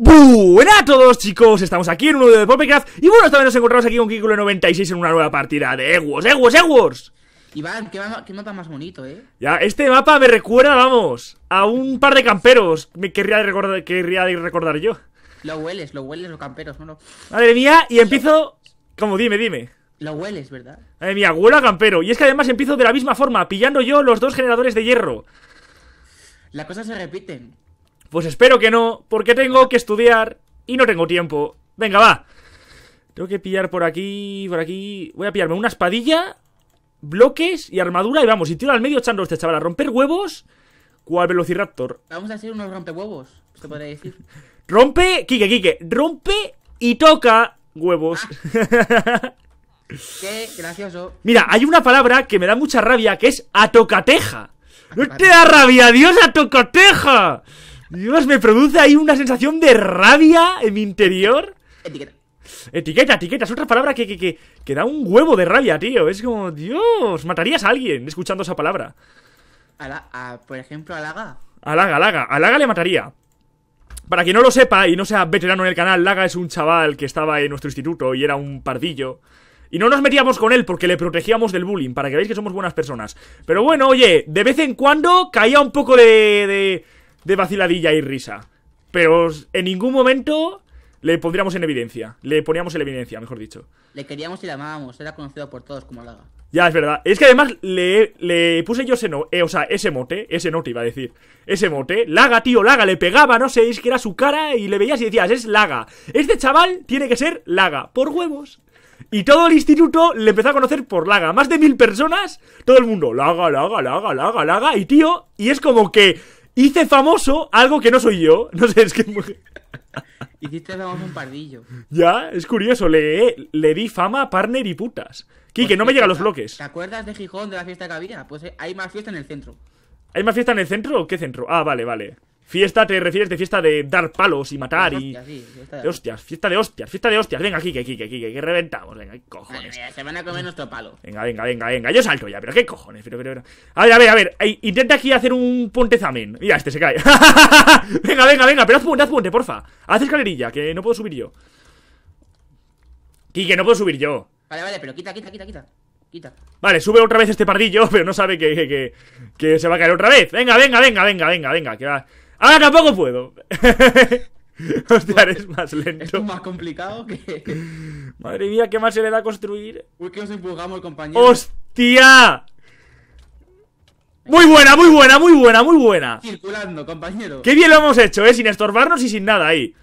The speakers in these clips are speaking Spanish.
Buenas a todos chicos, estamos aquí en uno de Popecraft Y bueno, esta vez nos encontramos aquí con Kikulo96 en una nueva partida de Egwars, Egwars, Egwars Iván, ¿qué, mapa- qué mapa más bonito, eh. Ya, este mapa me recuerda, vamos, a un par de camperos Me querría recordar, querría recordar yo Lo hueles, lo hueles los camperos, ¿no? Lo, Madre mía, y empiezo... Como, dime, dime lo hueles, ¿verdad? Madre mía, huelo a campero Y es que además empiezo de la misma forma, pillando yo los dos generadores de hierro Las cosas se repiten. Pues espero que no, porque tengo que estudiar y no tengo tiempo. Venga, va. Tengo que pillar por aquí, por aquí. Voy a pillarme una espadilla, bloques y armadura y vamos, y tiro al medio echando a este chaval a romper huevos. ¿Cuál velociraptor? Vamos a hacer unos rompehuevos, se podría decir. Rompe, Kike, Kike, rompe y toca huevos. Qué gracioso. Mira, hay una palabra que me da mucha rabia que es atocateja. ¿No te da rabia, Dios, atocateja? Dios, me produce ahí una sensación de rabia en mi interior. Etiqueta. Etiqueta, etiqueta, es otra palabra que, que, que, que da un huevo de rabia, tío. Es como, Dios, matarías a alguien escuchando esa palabra. A la, a, por ejemplo, a Laga. A Laga, a Laga, a Laga le mataría. Para quien no lo sepa y no sea veterano en el canal, Laga es un chaval que estaba en nuestro instituto y era un pardillo. Y no nos metíamos con él porque le protegíamos del bullying, para que veáis que somos buenas personas. Pero bueno, oye, de vez en cuando caía un poco de, de, de vaciladilla y risa. Pero en ningún momento le pondríamos en evidencia. Le poníamos en evidencia, mejor dicho. Le queríamos y le amábamos, era conocido por todos como Laga. Ya, es verdad. Es que además le, le puse yo ese, no, eh, o sea, ese mote, ese note iba a decir. Ese mote. Laga, tío, Laga, le pegaba, no sé, es que era su cara y le veías y decías, es Laga. Este chaval tiene que ser Laga, por huevos. Y todo el instituto le empezó a conocer por Laga. Más de mil personas, todo el mundo, Laga, Laga, Laga, Laga, Laga. Y tío, y es como que hice famoso algo que no soy yo. No sé, es que... Hiciste vamos un pardillo. Ya, es curioso, le, le di fama, partner y putas. Quique, Pues no me llegan los ¿te- bloques. ¿Te acuerdas de Gijón, de la fiesta que había? Pues eh, hay más fiesta en el centro. ¿Hay más fiesta en el centro o qué centro? Ah, vale, vale. Fiesta, te refieres de fiesta de dar palos y matar y. Sí, fiesta de- hostias, fiesta de hostias, fiesta de hostias. Venga, Kike, Kike, Kike, que reventamos. Venga, qué Madre cojones. mía, se van a comer nuestro palo. Venga, venga, venga, venga. Yo salto ya, pero qué cojones. Pero, pero, pero. A ver, a ver, a ver. Intenta aquí hacer un puentezamen. Mira, este se cae. venga, venga, venga, pero haz puente, haz puente, porfa. Haz escalerilla, que no puedo subir yo. Kike, no puedo subir yo. Vale, vale, pero quita, quita, quita, quita. Quita. Vale, sube otra vez este pardillo, pero no sabe que, que, que, que se va a caer otra vez. Venga, venga, venga, venga, venga, venga, que va. Ahora tampoco puedo. Hostia, eres más Esto es lento. más complicado que. Madre mía, ¿qué más se le da a construir? Uy, que os empujamos, compañero. ¡Hostia! Muy buena, muy buena, muy buena, muy buena. Circulando, compañero. Qué bien lo hemos hecho, eh, sin estorbarnos y sin nada ahí.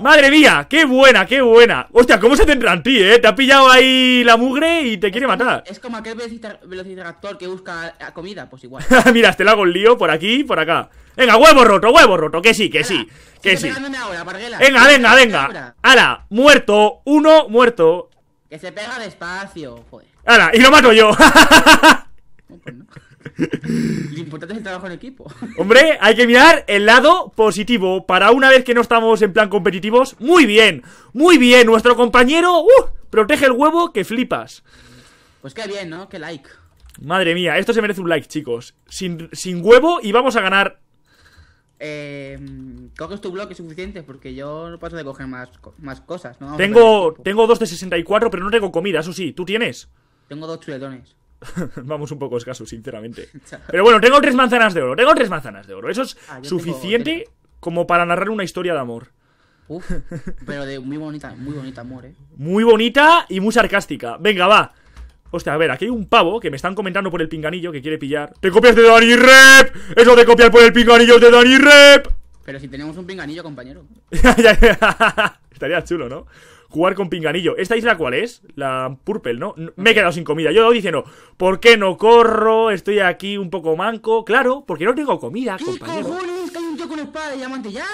Madre mía, qué buena, qué buena. Hostia, ¿cómo se centra en ti, eh? Te ha pillado ahí la mugre y te quiere matar. Es como aquel velociraptor que busca comida, pues igual. Mira, te la hago el lío por aquí y por acá. Venga, huevo roto, huevo roto, que sí, que sí, que sí. ahora. Venga, venga, venga. Ahora. Ala, muerto, uno muerto. Que se pega despacio, joder. Ala, y lo mato yo. No, pues no. Lo importante es el trabajo en equipo. Hombre, hay que mirar el lado positivo. Para una vez que no estamos en plan competitivos, muy bien, muy bien. Nuestro compañero, uh, protege el huevo que flipas. Pues qué bien, ¿no? Qué like. Madre mía, esto se merece un like, chicos. Sin, sin huevo y vamos a ganar. Eh, coges tu bloque suficiente porque yo no paso de coger más, más cosas, ¿no? Vamos Tengo, tengo dos de 64, pero no tengo comida, eso sí. ¿Tú tienes? Tengo dos chuletones. Vamos un poco escasos, sinceramente. Pero bueno, tengo tres manzanas de oro. Tengo tres manzanas de oro. Eso es Ah, suficiente tengo- como para narrar una historia de amor. Uf, pero de muy bonita, muy bonita amor, eh. Muy bonita y muy sarcástica. Venga, va. Hostia, a ver, aquí hay un pavo que me están comentando por el pinganillo que quiere pillar. ¡Te copias de Dani Rep! ¡Eso de copiar por el pinganillo de Dani Rep! Pero si tenemos un pinganillo, compañero. Estaría chulo, ¿no? Jugar con pinganillo. ¿Esta isla cuál es? La Purple, ¿no? Me he quedado sin comida. Yo diciendo, ¿por qué no corro? Estoy aquí un poco manco. Claro, porque no tengo comida, ¿Qué compañero. cojones? Que hay un tío con espada diamante ya.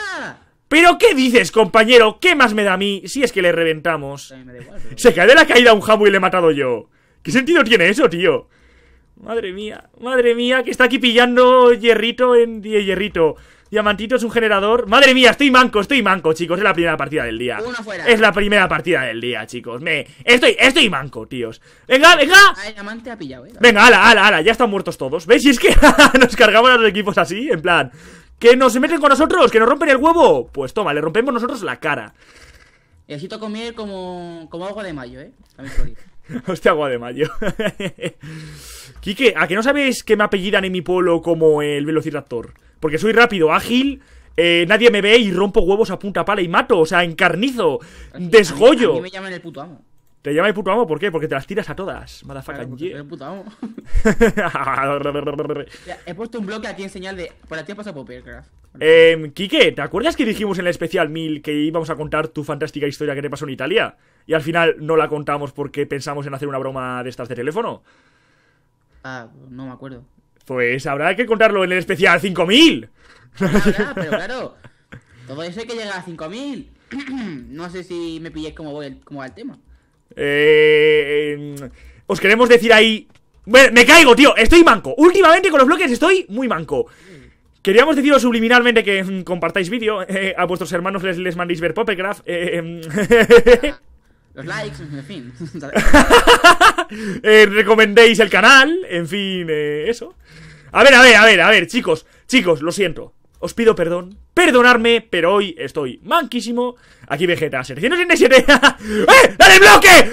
¿Pero qué dices, compañero? ¿Qué más me da a mí si es que le reventamos? Igual, pero- Se cae de la caída un jambo y le he matado yo. ¿Qué sentido tiene eso, tío? Madre mía, madre mía, que está aquí pillando hierrito en hierrito. Diamantito es un generador. Madre mía, estoy manco, estoy manco, chicos. Es la primera partida del día. Uno fuera. Es la primera partida del día, chicos. Me. Estoy, estoy manco, tíos. Venga, venga. Ah, el diamante ha pillado, eh. Venga, ala, ala, ala, ya están muertos todos. ¿Ves? Y es que nos cargamos a los equipos así, en plan. ¿Que nos meten con nosotros? ¿Que nos rompen el huevo? Pues toma, le rompemos nosotros la cara. Necesito comer como, como agua de mayo, ¿eh? También digo. Hostia, agua de mayo. Quique, ¿a que no sabéis que me apellidan en mi pueblo como el Velociraptor? Porque soy rápido, ágil, eh, nadie me ve y rompo huevos a punta pala y mato, o sea, encarnizo, A mí- A desgollo. mí me llaman el puto amo. Te llama el puto amo, ¿por qué? Porque te las tiras a todas, motherfucker. Claro, soy el puto amo. yeah. He puesto un bloque aquí en señal de. Por aquí pasa Poppercraft. Em, Quique, ¿te acuerdas que dijimos en el especial 1000 que íbamos a contar tu fantástica historia que te pasó en Italia? Y al final no la contamos porque pensamos en hacer una broma de estas de teléfono. Ah, no me acuerdo. Pues habrá que contarlo en el especial 5000. Ah, ¿verdad? Pero claro, todo eso hay que llegar a 5000. no sé si me pilláis cómo, voy cómo va el tema. Eh, os queremos decir ahí. Me caigo, tío. Estoy manco. Últimamente con los bloques estoy muy manco. Queríamos deciros subliminalmente que mm, compartáis vídeo. eh, a vuestros hermanos les, les mandéis ver Popecraft. eh, em, Los likes, en fin. eh, recomendéis el canal. En fin, eh, eso. A ver, a ver, a ver, a ver, chicos. Chicos, lo siento. Os pido perdón. Perdonadme, pero hoy estoy manquísimo. Aquí Vegeta, 787. ¡Eh! ¡Dale el bloque!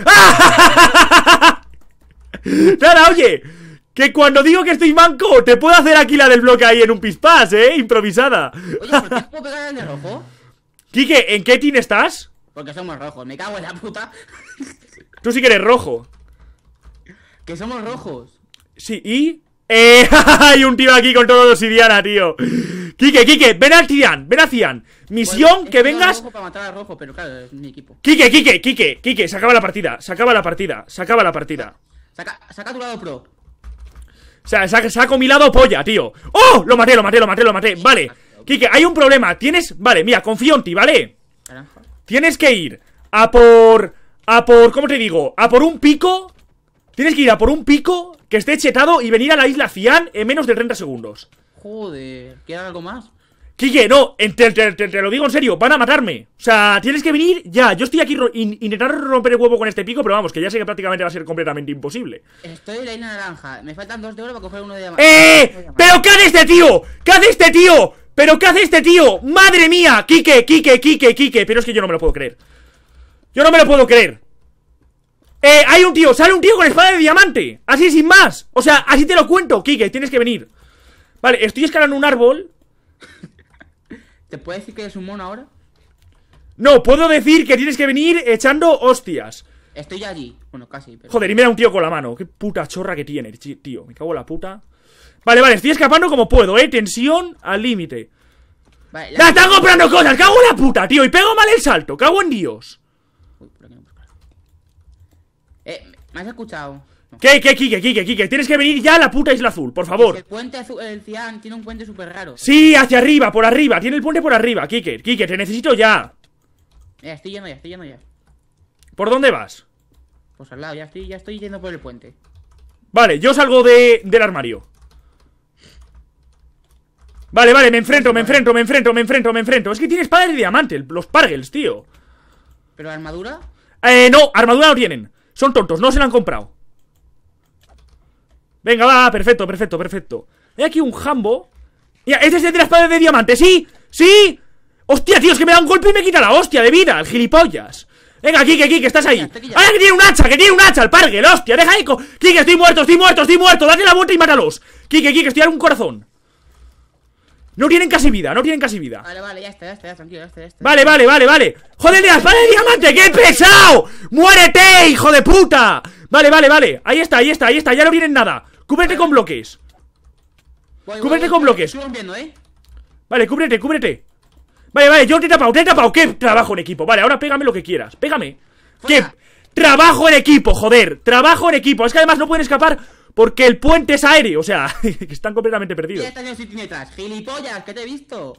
Nada, oye. Que cuando digo que estoy manco, te puedo hacer aquí la del bloque ahí en un pispás, ¿eh? Improvisada. Oye, ¿por qué puedo pegar al de rojo? Quique, ¿en qué team estás? Porque somos rojos, me cago en la puta. Tú sí que eres rojo. Que somos rojos. Sí, y. ¡Eh! Hay un tío aquí con todo obsidiana, tío. Quique, Quique, ven al Cian, ven a Cian. Misión que a vengas. rojo para matar a rojo, pero claro, es mi equipo. Quique, Quique, Quique, Quique, se acaba la partida, se acaba la partida, se acaba la partida. Saca, saca tu lado pro. O sea, saca, saco mi lado polla, tío. ¡Oh! Lo maté, lo maté, lo maté, lo maté. Vale. Quique, hay un problema. Tienes. Vale, mira, confío en ti, ¿vale? Naranja. Tienes que ir a por. A por. ¿Cómo te digo? A por un pico. Tienes que ir a por un pico que esté chetado y venir a la isla Cian en menos de 30 segundos. Joder, ¿quieres algo más? Quique, no, te, te- te- te lo digo en serio, van a matarme. O sea, tienes que venir ya. Yo estoy aquí ro- in- intentando romper el huevo con este pico, pero vamos, que ya sé que prácticamente va a ser completamente imposible. Estoy en la isla naranja. Me faltan dos de oro para coger uno de diamante. ¡Eh! ¿Pero qué hace este tío? ¿Qué hace este tío? ¿Pero qué hace este tío? ¡Madre mía! Quique, Quique, Quique, Quique. Pero es que yo no me lo puedo creer. Yo no me lo puedo creer. Eh, hay un tío, sale un tío con espada de diamante. Así sin más. O sea, así te lo cuento, Quique, tienes que venir. Vale, estoy escalando un árbol. ¿Te puedo decir que eres un mono ahora? No, puedo decir que tienes que venir echando hostias. Estoy allí. Bueno, casi, pero. Joder, y me da un tío con la mano. Qué puta chorra que tiene, tío. Me cago en la puta. Vale, vale, estoy escapando como puedo, eh. Tensión al límite. Vale, ¡Ya están comprando cosas! ¡Cago en la puta, tío! Y pego mal el salto, cago en Dios. Uy, por aquí no, por acá. Eh, ¿me has escuchado? No. ¿Qué, qué, Kike, Kike, Kike? Tienes que venir ya a la puta isla azul, por El favor. puente azul, el cian tiene un puente súper raro. Sí, hacia arriba, por arriba. Tiene el puente por arriba, Kike. Kike, te necesito ya. Ya, estoy yendo ya, estoy yendo ya. ¿Por dónde vas? Pues al lado, ya estoy, ya estoy yendo por el puente. Vale, yo salgo de, del armario. Vale, vale, me enfrento, me enfrento, me enfrento, me enfrento, me enfrento. Es que tiene espada de diamante, los Pargels, tío. ¿Pero armadura? Eh, no, armadura no tienen. Son tontos, no se la han comprado. Venga, va, perfecto, perfecto, perfecto. Hay aquí un jambo. Mira, este es el de la espada de diamante, ¿sí? ¿Sí? Hostia, tío, es que me da un golpe y me quita la hostia de vida, el gilipollas. Venga, Kike, Kike, estás ahí. ¡Ahora que tiene un hacha, que tiene un hacha, el parguel, hostia! ¡Deja eco! Kike, estoy muerto, estoy muerto, estoy muerto! ¡Date la vuelta y mátalos! Kike, Kike, estoy a un corazón. No tienen casi vida, no tienen casi vida. Vale, vale, ya está, ya está, ya, tranquilo, ya está, ya está. Vale, vale, vale, vale. ¡Joder, de la espada de diamante! ¡Qué pesado! ¡Muérete, hijo de puta! Vale, vale, vale. Ahí está, ahí está, ahí está. Ya no vienen nada. Cúbrete con bloques. Voy, cúbrete voy, con bloques. Estoy rompiendo, ¿eh? Vale, cúbrete, cúbrete. Vale, vale, yo te he tapado, te he tapado. ¡Qué trabajo en equipo! Vale, ahora pégame lo que quieras. Pégame. ¡Qué Fuera. trabajo en equipo, joder! Trabajo en equipo. Es que además no pueden escapar porque el puente es aéreo. O sea, que están completamente perdidos. ¡Gilipollas! ¿Qué te he visto?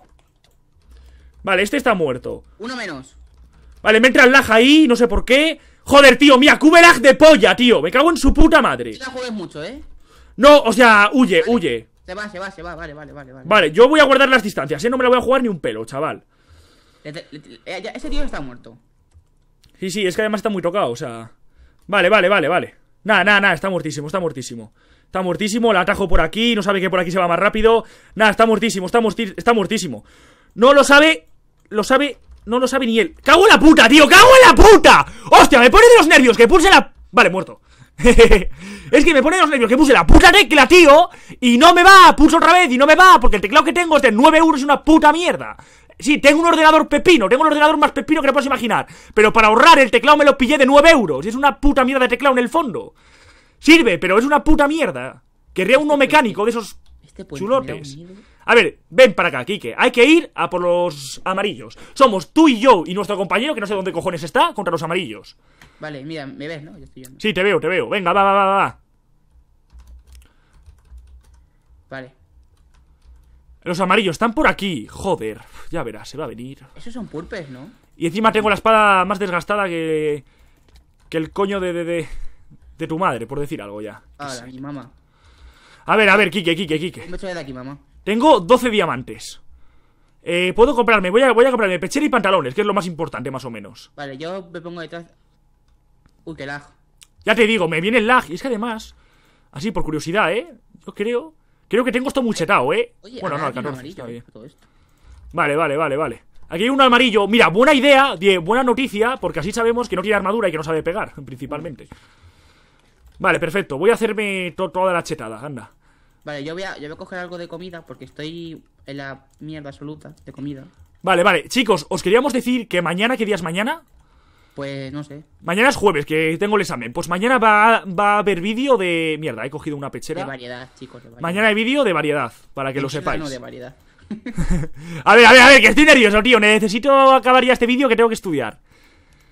Vale, este está muerto. Uno menos. Vale, me entra el lag ahí, no sé por qué. Joder, tío, mira, cube lag de polla, tío. Me cago en su puta madre. No juegues mucho, ¿eh? No, o sea, huye, huye. Se va, se va, se va. Vale, vale, vale, vale. Vale, yo voy a guardar las distancias, ¿eh? No me la voy a jugar ni un pelo, chaval. Le- le- le- eh, ya- ese tío está muerto. Sí, sí, es que además está muy tocado, o sea. Vale, vale, vale, vale. Nada, nada, nada, está muertísimo, está muertísimo. Está muertísimo, la atajo por aquí, no sabe que por aquí se va más rápido. Nada, está muertísimo, está, muerti- está muertísimo. No lo sabe, lo sabe, no lo sabe ni él. ¡Cago en la puta, tío! ¡Cago en la puta! ¡Hostia, me pone de los nervios que puse la... Vale, muerto. es que me pone de los nervios que puse la puta tecla, tío, y no me va, pulso otra vez y no me va, porque el teclado que tengo es de 9 euros y una puta mierda. Sí, tengo un ordenador pepino, tengo un ordenador más pepino que no puedes imaginar. Pero para ahorrar el teclado me lo pillé de 9 euros. Y es una puta mierda de teclado en el fondo. Sirve, pero es una puta mierda. Querría uno mecánico de esos Este chulotes. A ver, ven para acá, Kike. Hay que ir a por los amarillos. Somos tú y yo y nuestro compañero, que no sé dónde cojones está, contra los amarillos. Vale, mira, me ves, ¿no? Yo estoy yendo. Sí, te veo, te veo. Venga, va, va, va, va. Vale. Los amarillos están por aquí. Joder, ya verás, se va a venir. Esos son purpes, ¿no? Y encima tengo la espada más desgastada que. que el coño de. de, de, de tu madre, por decir algo ya. Ah, mi mamá. A ver, a ver, Kike, Kike, Kike. Me de aquí, mamá. Tengo 12 diamantes. Eh, puedo comprarme, voy a, voy a comprarme pechera y pantalones, que es lo más importante, más o menos. Vale, yo me pongo detrás. Uy, qué lag. Ya te digo, me viene el lag. Y es que además, así por curiosidad, ¿eh? Yo creo. Creo que tengo esto muy chetado, ¿eh? Oye, bueno, no, el tiene 14. amarillo, está bien. Vale, vale, vale, vale. Aquí hay un amarillo. Mira, buena idea, buena noticia, porque así sabemos que no tiene armadura y que no sabe pegar, principalmente. Vale, perfecto. Voy a hacerme to- toda la chetada, anda. Vale, yo voy, a, yo voy a coger algo de comida porque estoy en la mierda absoluta de comida. Vale, vale. Chicos, os queríamos decir que mañana, ¿qué día es mañana? Pues no sé. Mañana es jueves, que tengo el examen. Pues mañana va, va a haber vídeo de. Mierda, he cogido una De pechera. variedad, chicos. De variedad. Mañana hay vídeo de variedad, para que lo sepáis. No, de variedad. A ver, a ver, a ver, que estoy nervioso, tío. Necesito acabar ya este vídeo que tengo que estudiar.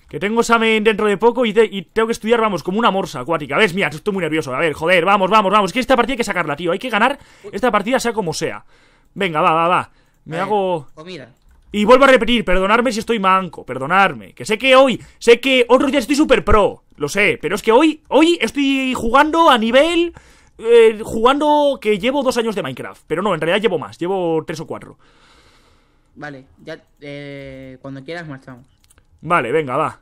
Que tengo examen dentro de poco y, te- y tengo que estudiar, vamos, como una morsa acuática. ¿Ves? Mira, estoy muy nervioso. A ver, joder, vamos, vamos, vamos. Que esta partida hay que sacarla, tío. Hay que ganar esta partida sea como sea. Venga, va, va, va. Me A ver, hago... Comida. Y vuelvo a repetir, perdonadme si estoy manco, perdonadme. Que sé que hoy, sé que otros días estoy super pro, lo sé, pero es que hoy, hoy estoy jugando a nivel, eh, jugando que llevo dos años de Minecraft. Pero no, en realidad llevo más, llevo tres o cuatro. Vale, ya. Eh, cuando quieras marchamos. Vale, venga, va.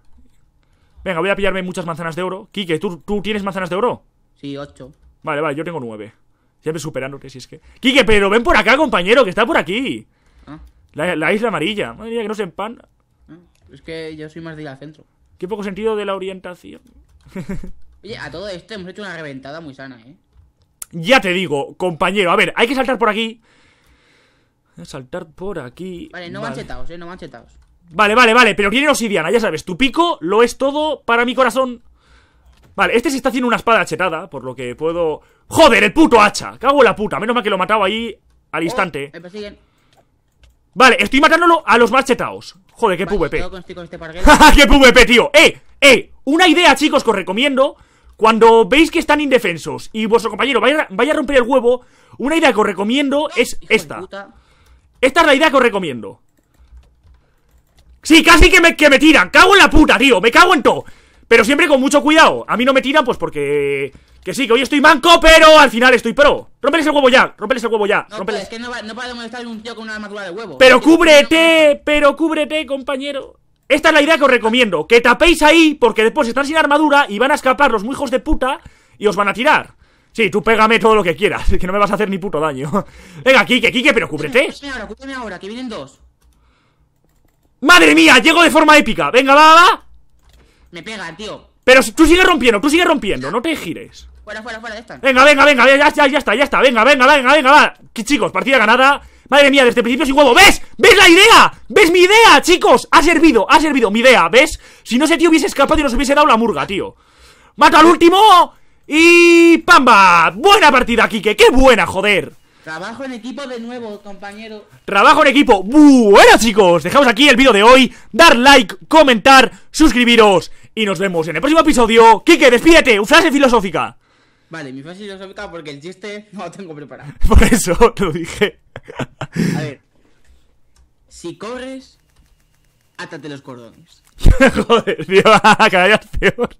Venga, voy a pillarme muchas manzanas de oro. Kike, ¿tú, ¿tú tienes manzanas de oro? Sí, ocho. Vale, vale, yo tengo nueve. Siempre superándote, si es que... Kike, pero ven por acá, compañero, que está por aquí. La, la isla amarilla. Madre mía, que no se empan. ah. Es que yo soy más de ir al centro. Qué poco sentido de la orientación. Oye, a todo esto hemos hecho una reventada muy sana, ¿eh? Ya te digo, compañero. A ver, hay que saltar por aquí. Voy a saltar por aquí. Vale, no vale. manchetaos, ¿eh? No manchetaos. Vale, vale, vale, pero tiene obsidiana, ya sabes. Tu pico lo es todo para mi corazón. Vale, este se está haciendo una espada chetada, por lo que puedo. ¡Joder, el puto hacha! Cago en la puta, menos mal que lo he matado ahí al instante. Oh, me persiguen. Vale, estoy matándolo a los más chetados. Joder, qué Vale, PvP. con- este. ¡Qué PvP, tío! ¡Eh! ¡Eh! Una idea, chicos, que os recomiendo. Cuando veis que están indefensos y vuestro compañero vaya, vaya a romper el huevo, una idea que os recomiendo es Hijo esta. Esta es la idea que os recomiendo. Sí, casi que me, que me tiran. Cago en la puta, tío. Me cago en todo. Pero siempre con mucho cuidado. A mí no me tiran, pues porque. Que sí, que hoy estoy manco, pero al final estoy pro. Rómpeles el huevo ya. Rómpeles el huevo ya. No, pero es que no, va, no podemos estar un tío con una armadura de huevo. Pero cúbrete, pero cúbrete, compañero. Esta es la idea que os recomiendo. Que tapéis ahí, porque después están sin armadura y van a escapar los muy hijos de puta y os van a tirar. Sí, tú pégame todo lo que quieras, que no me vas a hacer ni puto daño. Venga, Kike, Kike, pero cúbrete. Cúbreme ahora, cúbreme ahora, que vienen dos. ¡Madre mía! Llego de forma épica. Venga, va, va. Me pegan, tío. Pero tú sigues rompiendo, tú sigues rompiendo, no te gires. Fuera, fuera, fuera de esta. Venga, venga, venga, ya, ya, ya está, ya está. Venga, venga, venga, venga, va. Que, chicos, partida ganada. Madre mía, desde el principio sin huevo. ¿Ves? ¿Ves la idea? ¿Ves mi idea, chicos? Ha servido, ha servido mi idea, ¿ves? Si no ese tío hubiese escapado y nos hubiese dado la murga, tío. Mato al último. Y. ¡Pamba! Buena partida, Kike. ¡Qué buena, joder! Trabajo en equipo de nuevo, compañero. Trabajo en equipo. Bueno, chicos, dejamos aquí el vídeo de hoy. Dar like, comentar, suscribiros. Y nos vemos en el próximo episodio. Kike, despídete. Frase filosófica. Vale, mi frase filosófica porque el chiste no lo tengo preparado. Por eso lo dije. A ver. Si corres, átate los cordones. Joder, tío, cada día es peor.